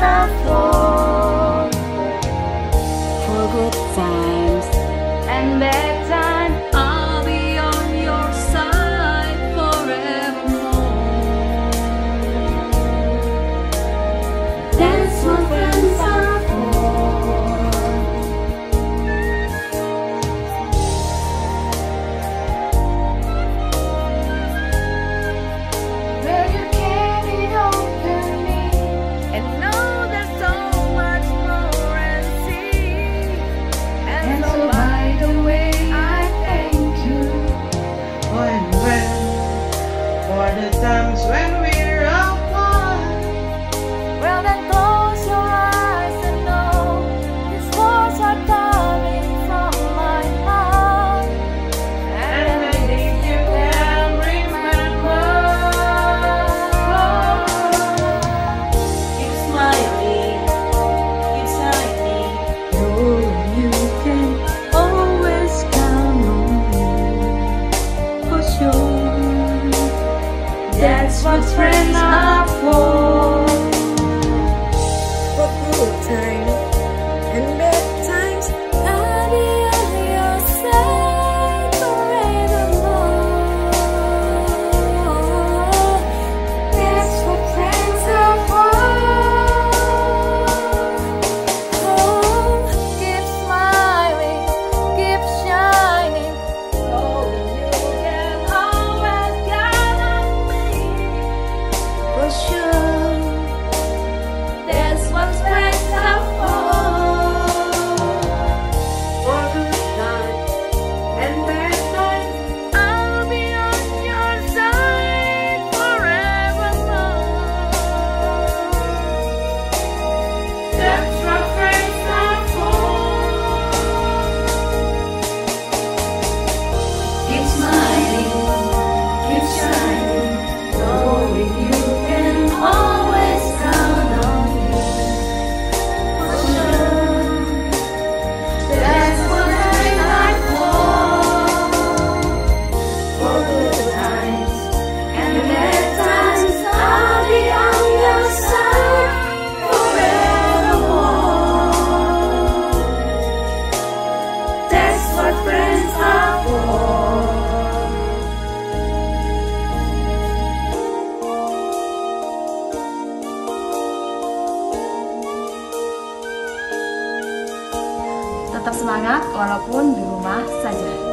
love for Sometimes when my friends. tetap semangat walaupun di rumah saja.